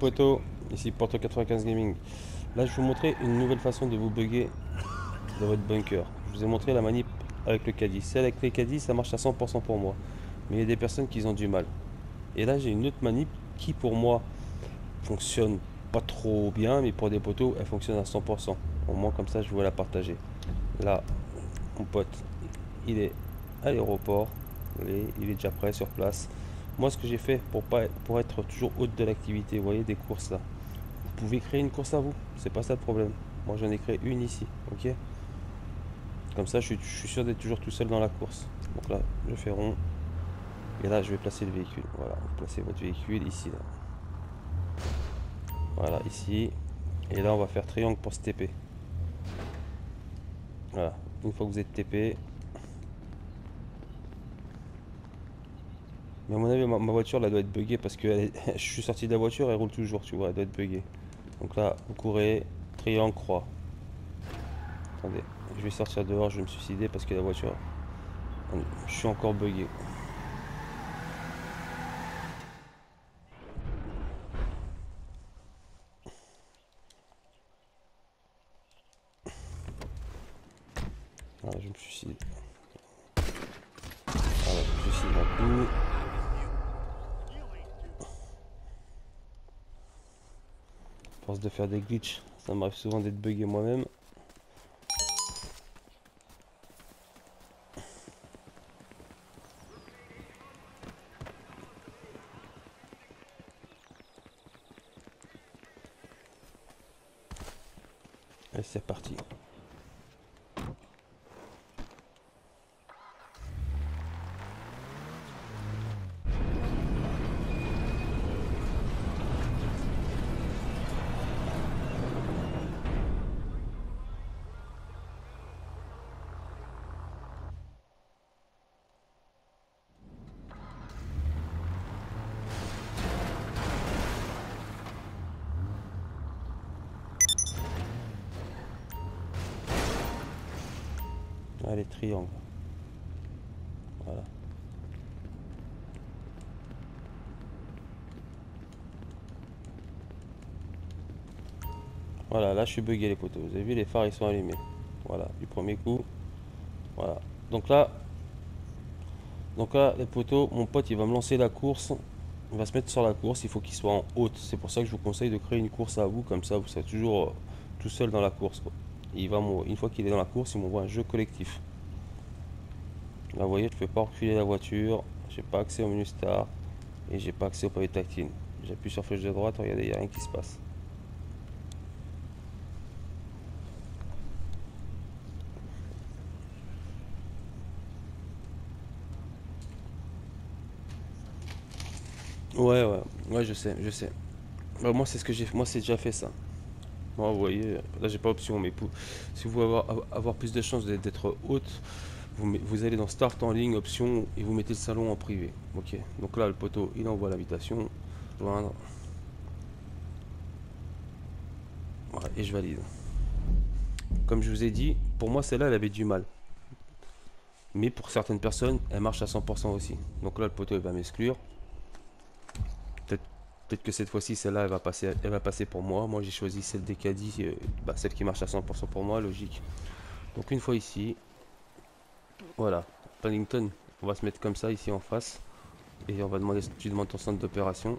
Potos, ici Porto 95 Gaming. Là je vous montrer une nouvelle façon de vous bugger dans votre bunker. Je vous ai montré la manip avec le caddie. Celle avec les caddies ça marche à 100% pour moi. Mais il y a des personnes qui ont du mal. Et là j'ai une autre manip qui pour moi fonctionne pas trop bien mais pour des potos elle fonctionne à 100%. Au moins comme ça je vais la partager. Là mon pote il est à l'aéroport. Il est déjà prêt sur place. Moi, ce que j'ai fait pour, pas, pour être toujours haute de l'activité, vous voyez, des courses là. Vous pouvez créer une course à vous, c'est pas ça le problème. Moi, j'en ai créé une ici, ok? Comme ça, je suis, je suis sûr d'être toujours tout seul dans la course. Donc là, je fais rond. Et là, je vais placer le véhicule. Voilà, vous placez votre véhicule ici, là. Voilà, ici. Et là, on va faire triangle pour se TP. Voilà, une fois que vous êtes TP, Mais à mon avis, ma, voiture, là, doit être buggée parce que je suis sorti de la voiture, elle roule toujours, tu vois, elle doit être buggée. Donc là, vous courez, triangle, croix. Attendez, je vais sortir dehors, je vais me suicider parce que la voiture, je suis encore buggé. Voilà, je me suicide. Voilà, je me suicide un coup. De faire des glitches, ça m'arrive souvent d'être bugué moi-même. Et c'est parti. Allez, triangle. Voilà. Voilà, là je suis bugué les poteaux. Vous avez vu, les phares ils sont allumés. Voilà, du premier coup. Voilà. Donc là, donc là, les poteaux, mon pote il va me lancer la course. Il va se mettre sur la course. Il faut qu'il soit en haute. C'est pour ça que je vous conseille de créer une course à vous. Comme ça, vous serez toujours euh, tout seul dans la course il va une fois qu'il est dans la course, il m'envoie un jeu collectif. Là, vous voyez, je ne peux pas reculer la voiture, j'ai pas accès au menu star et j'ai pas accès au pavé tactile. J'appuie sur flèche de droite, regardez, il n'y a rien qui se passe. Ouais, ouais, ouais, je sais, je sais. Bah, moi, c'est ce que j'ai, moi, c'est déjà fait ça vous voyez, là j'ai pas option, mais si vous voulez avoir, plus de chances d'être haute, vous, vous, allez dans Start en ligne, option, et vous mettez le salon en privé. Ok, donc là le poteau il envoie l'invitation, joindre. et je valide. Comme je vous ai dit, pour moi celle-là elle avait du mal. Mais pour certaines personnes, elle marche à 100% aussi. Donc là le poteau il va m'exclure. Peut-être que cette fois-ci, celle-là, elle, va passer, elle va passer pour moi. Moi, j'ai choisi celle des caddies, euh, bah, celle qui marche à 100% pour moi, logique. Donc une fois ici, voilà, Paddington, on va se mettre comme ça ici en face. Et on va demander, tu demandes ton centre d'opération.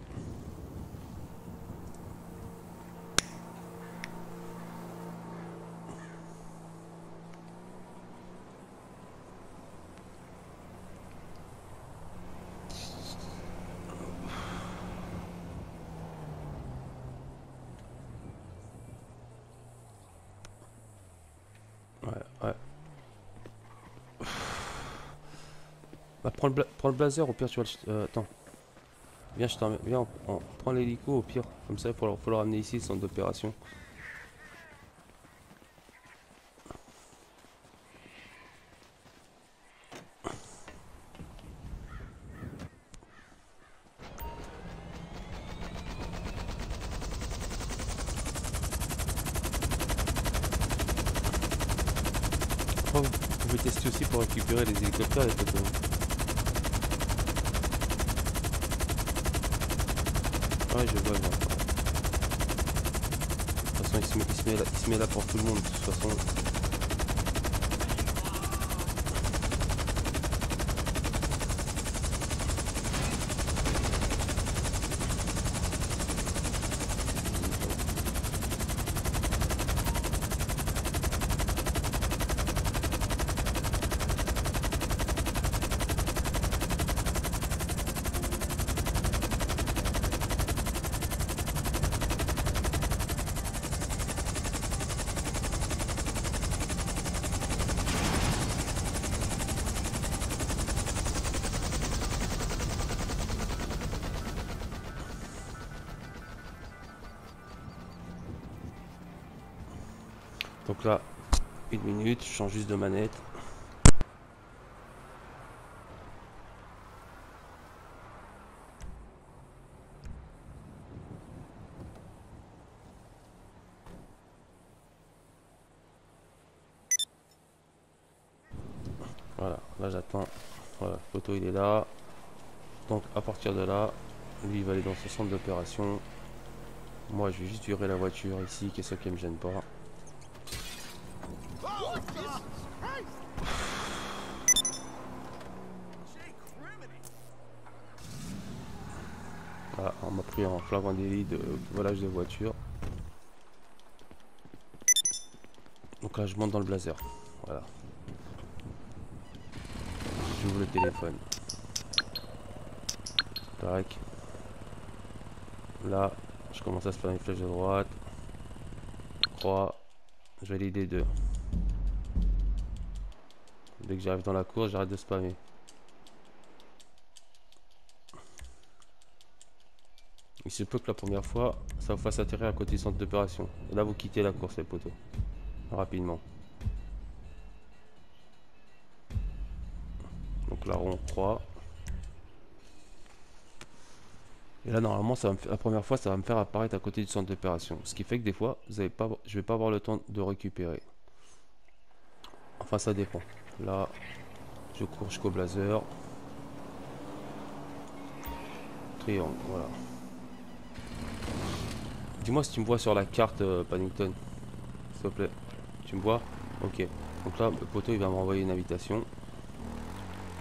Bah, prends le, prends le blazer, au pire, tu vas le... Euh, attends. Viens, je Viens, on, prend l'hélico, au pire. Comme ça, il faut, faut le ramener ici, le centre d'opération. pouvez tester aussi pour récupérer les hélicoptères et les photos. Ouais, je vois. De toute façon, il se met, là, il se met là pour tout le monde, de toute façon. Donc là, une minute, je change juste de manette. Voilà, là j'attends. Voilà, le poteau il est là. Donc à partir de là, lui il va aller dans ce centre d'opération. Moi je vais juste virer la voiture ici, qui est ce qui me gêne pas. Ah, on m'a pris en flagrant délit de volage de voiture. Donc là, je monte dans le blazer. Voilà. J'ouvre le téléphone. Tac. Là, je commence à se faire une flèche de droite. Croix. Je vais les deux. Que j'arrive dans la course, j'arrête de spammer. Il se peut que la première fois, ça vous fasse atterrir à côté du centre d'opération. Là, vous quittez la course, les poteaux. Rapidement. Donc là, on croit. Et là, normalement, ça va la première fois, ça va me faire apparaître à côté du centre d'opération. Ce qui fait que des fois, vous avez pas, je vais pas avoir le temps de récupérer. Enfin, ça dépend. Là, je cours jusqu'au blazer. Triangle, voilà. Dis-moi si tu me vois sur la carte, euh, Paddington. S'il te plaît. Tu me vois? Ok. Donc là, le poteau, il va m'envoyer une invitation.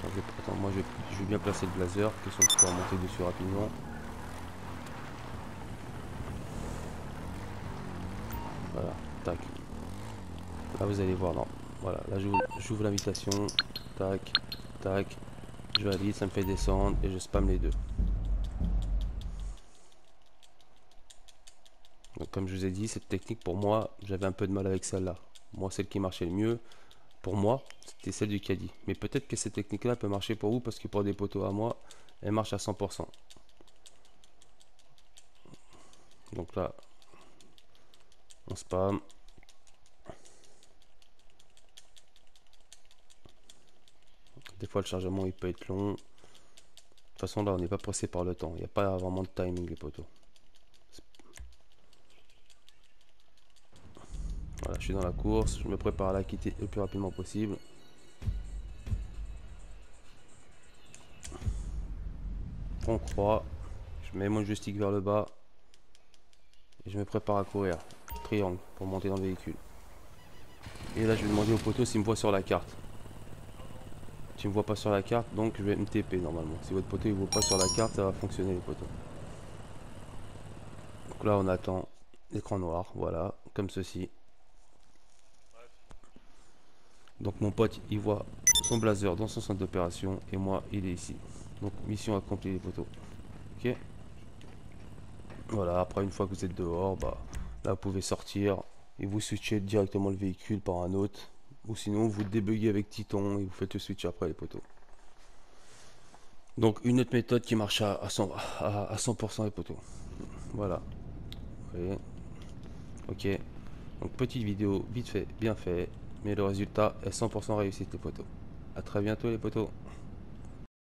Attends, moi, je vais, bien placer le blazer. Question de pouvoir monter dessus rapidement? Voilà, tac. Là, vous allez voir, non. Voilà, là, j'ouvre l'invitation. Tac, tac. Je valide, ça me fait descendre et je spam les deux. comme je vous ai dit, cette technique pour moi, j'avais un peu de mal avec celle-là. Moi, celle qui marchait le mieux, pour moi, c'était celle du caddie. Mais peut-être que cette technique-là peut marcher pour vous parce que pour des poteaux à moi, elle marche à 100%. Donc là, on spam. Des fois, le chargement, il peut être long. De toute façon, là, on n'est pas pressé par le temps. Il n'y a pas vraiment de timing, les poteaux. Voilà, je suis dans la course, je me prépare à la quitter le plus rapidement possible. On croit, je mets mon joystick vers le bas et je me prépare à courir. Triangle pour monter dans le véhicule. Et là, je vais demander au poteau s'il me voit sur la carte. Tu me vois pas sur la carte, donc je vais me TP normalement. Si votre poteau ne voit pas sur la carte, ça va fonctionner les poteaux. Donc là, on attend l'écran noir, voilà, comme ceci. Donc mon pote, il voit son blazer dans son centre d'opération et moi, il est ici. Donc mission accomplie les poteaux. Ok Voilà, après une fois que vous êtes dehors, bah là vous pouvez sortir et vous switchez directement le véhicule par un autre. Ou sinon vous débuguez avec Titon et vous faites le switch après les poteaux. Donc une autre méthode qui marche à, 100%, à, 100 les poteaux. Voilà. Ok. Donc petite vidéo vite fait, bien fait mais le résultat est 100% réussite les poteaux. A très bientôt les poteaux.